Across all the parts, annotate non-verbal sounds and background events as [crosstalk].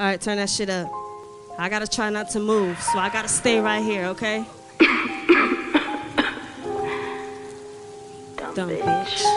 All right, turn that shit up. I gotta try not to move, so I gotta stay right here, okay? [coughs] Dumb, Dumb bitch. bitch.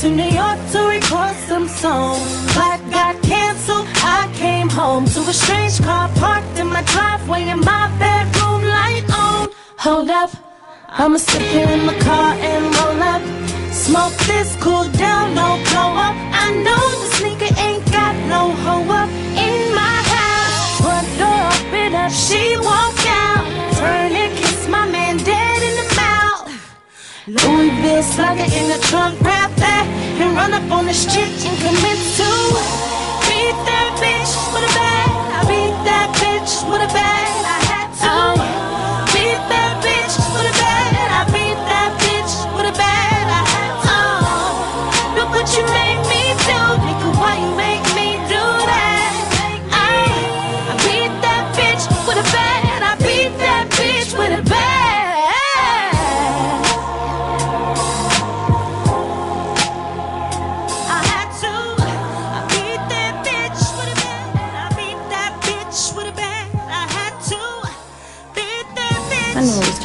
To New York to record some songs. Flight got canceled, I came home to a strange car parked in my driveway and my bedroom light on. Hold up, I'ma sit here in my car and roll up. Smoke this, cool In the trunk, grab that and run up on the street and commit to beat that bitch with a bag. I beat that bitch with a bag.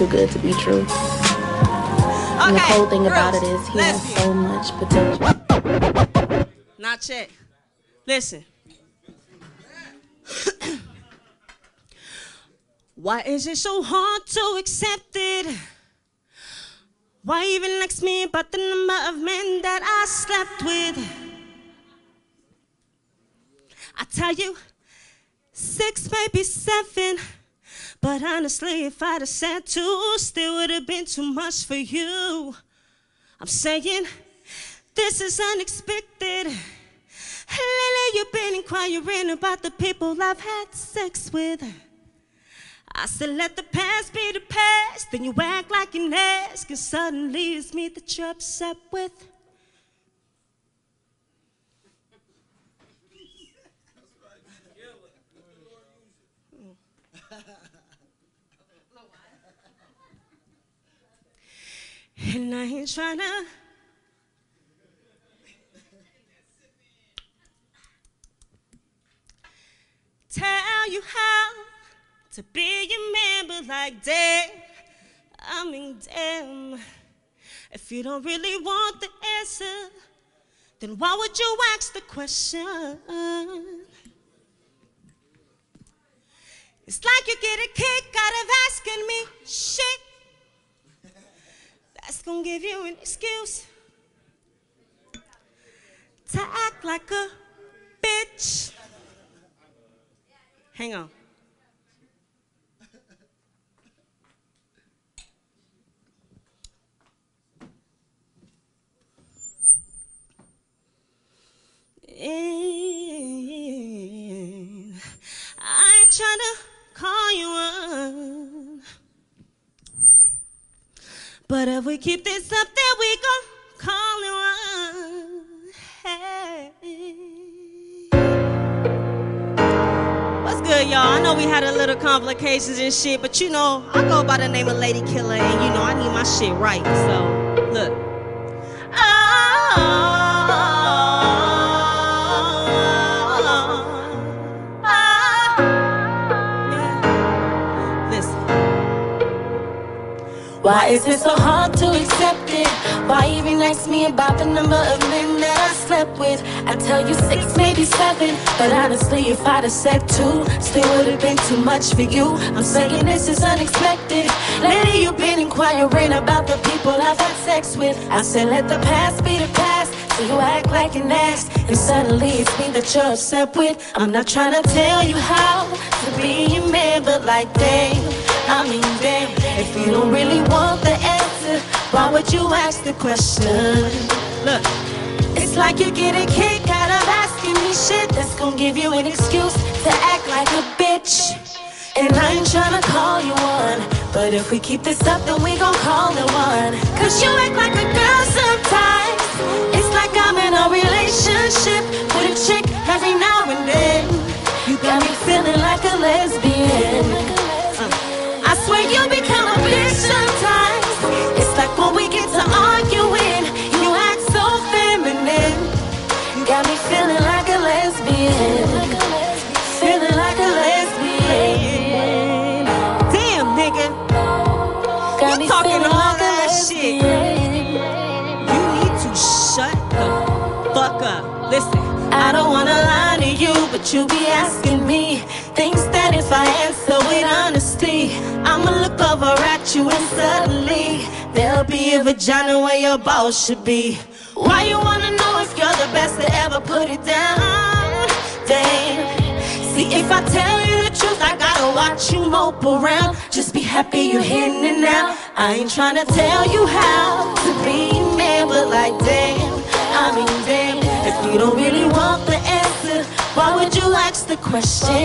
Too good to be true. And the Okay, cool thing about it is he has so much potential. Not yet. Listen. [coughs] Why is it so hard to accept it? Why even ask me about the number of men that I slept with? I tell you, six, maybe seven. But honestly, if I'd have said two, still would have been too much for you. I'm saying, this is unexpected. Lately, you've been inquiring about the people I've had sex with. I said, let the past be the past. Then you act like an ass, and suddenly it's me that you're upset with. And I ain't trying to. Tell you how to be a man, but like damn, I mean damn. If you don't really want the answer, then why would you ask the question? It's like you get a kick out of asking me shit. Gonna give you an excuse to act like a bitch. Hang on. But if we keep this up, then we gon' call it one. Hey. What's good, y'all? I know we had a little complications and shit, but you know, I go by the name of Lady Killer, and you know, I need my shit right. So, look. Why is it so hard to accept it? Why even ask me about the number of men that I slept with? I tell you six, maybe seven. But honestly, if I'd have said two, still would have been too much for you. I'm saying this is unexpected. Lately, you've been inquiring about the people I've had sex with. I said, let the past be the past. So you act like an ass, and suddenly it's me that you're upset with. I'm not trying to tell you how to be a man, but like, damn, I mean, damn. If you don't really want the answer, Why would you ask the question? Look, It's like you get a kick out of asking me shit that's gonna give you an excuse to act like a bitch. And I ain't tryna call you one, but if we keep this up, then we gon' call it one. Cause you act like a girl sometimes. Lesbian. Feeling like a lesbian. damn, nigga. You talking all that shit. You need to shut the fuck up. Listen, I don't wanna lie to you, but you be asking me things that if I answer with honesty, I'ma look over at you and suddenly there'll be a vagina where your balls should be. Why you wanna know if you're the best to ever put it down? If I tell you the truth, I gotta watch you mope around. Just be happy you're hitting it now. I ain't trying to tell you how to be man, but like damn, I mean damn. If you don't really want the answer, why would you ask the question?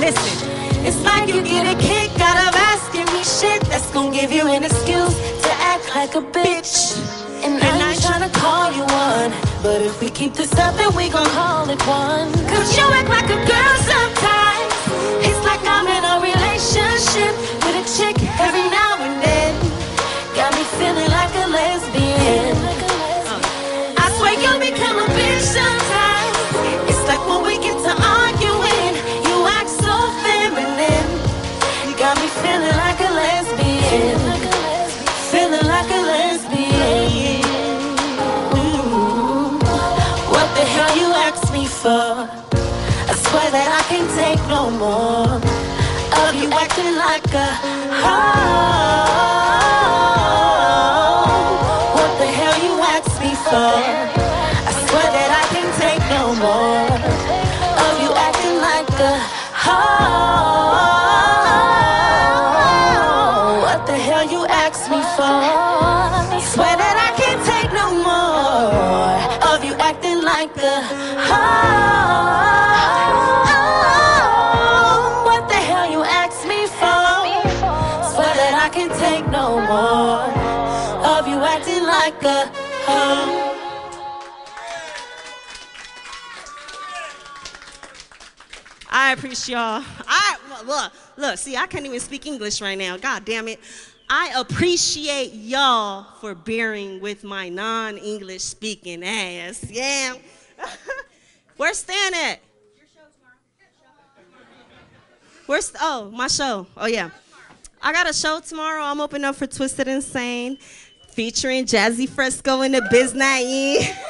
listen. It's like you get a kick out of asking me shit that's gonna give you an excuse to act like a bitch. And, I ain't tryna call you one, but if we keep this up, then we gon' call it one. Cause you act like a girl can't take no more of you acting like a hoe. What the hell you ask me for? I swear that I can't take no more of you acting like a hoe. What the hell you ask me for? I swear that I can't take no more of you acting like a hoe. I can't take no more of you acting like a hoe. I appreciate y'all. I look, look, see, I can't even speak English right now. God damn it. I appreciate y'all for bearing with my non-English speaking ass. Yeah. [laughs] Where's Stan at? Your show tomorrow. Where's oh my show? Oh yeah. I got a show tomorrow. I'm opening up for Twisted Insane, featuring Jazzy Fresco and the Biz Night. [laughs]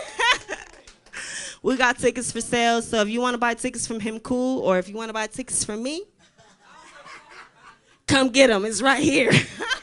We got tickets for sale, so if you want to buy tickets from him, cool. Or if you want to buy tickets from me, come get them. It's right here. [laughs]